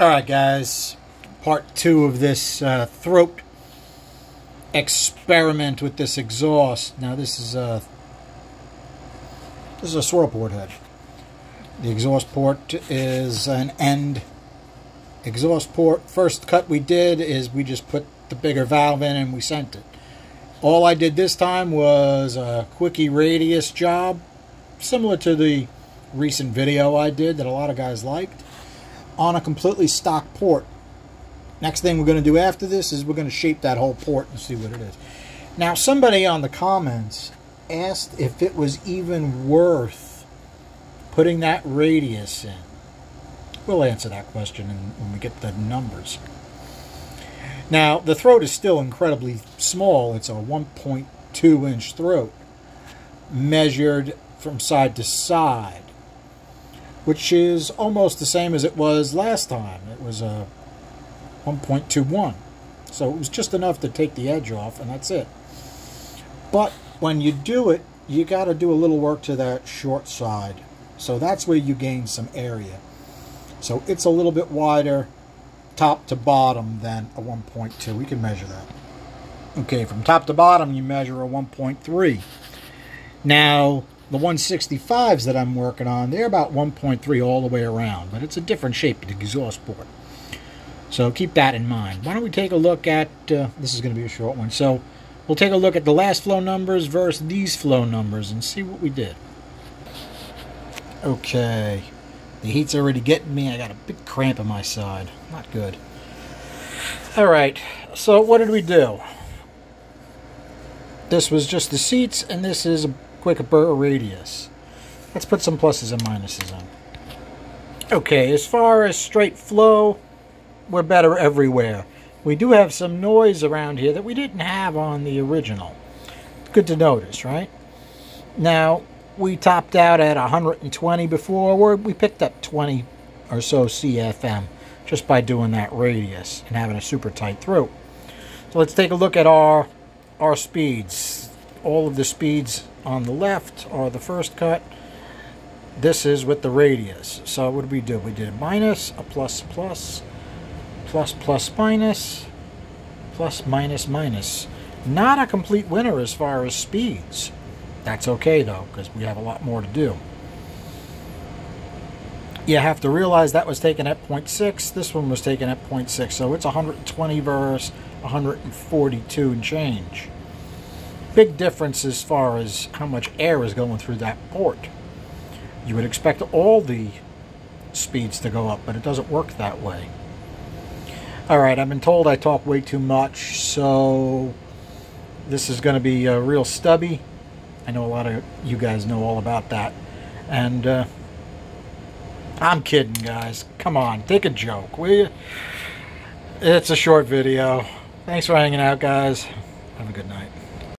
Alright guys, part two of this uh, throat experiment with this exhaust. Now this is a this is a swirl port head. The exhaust port is an end exhaust port. First cut we did is we just put the bigger valve in and we sent it. All I did this time was a quickie radius job, similar to the recent video I did that a lot of guys liked, on a completely stock port. Next thing we're going to do after this is we're going to shape that whole port and see what it is. Now, somebody on the comments asked if it was even worth putting that radius in. We'll answer that question when we get the numbers. Now, the throat is still incredibly small. It's a 1.2 inch throat measured from side to side, which is almost the same as it was last time. It was a 1.21. So it was just enough to take the edge off, and that's it. But when you do it, you got to do a little work to that short side. So that's where you gain some area. So it's a little bit wider top to bottom than a 1.2. We can measure that. Okay, from top to bottom, you measure a 1.3. Now, the 165s that I'm working on, they're about 1.3 all the way around, but it's a different shape the exhaust port. So keep that in mind. Why don't we take a look at, uh, this is going to be a short one, so we'll take a look at the last flow numbers versus these flow numbers and see what we did. Okay, the heat's already getting me. I got a big cramp in my side. Not good. All right, so what did we do? This was just the seats, and this is a quick burr radius. Let's put some pluses and minuses on. Okay, as far as straight flow, we're better everywhere. We do have some noise around here that we didn't have on the original. Good to notice, right? Now, we topped out at 120 before, where we picked up 20 or so CFM just by doing that radius and having a super tight throat. So let's take a look at our our speeds. All of the speeds on the left are the first cut. This is with the radius. So what did we do? We did a minus, a plus plus, plus plus minus, plus minus minus. Not a complete winner as far as speeds. That's okay though, because we have a lot more to do. You have to realize that was taken at 0.6. This one was taken at 0.6. So it's 120 versus 142 and change. Big difference as far as how much air is going through that port. You would expect all the speeds to go up, but it doesn't work that way. Alright, I've been told I talk way too much, so this is going to be a real stubby. I know a lot of you guys know all about that. And uh, I'm kidding, guys. Come on, take a joke, will you? It's a short video. Thanks for hanging out, guys. Have a good night.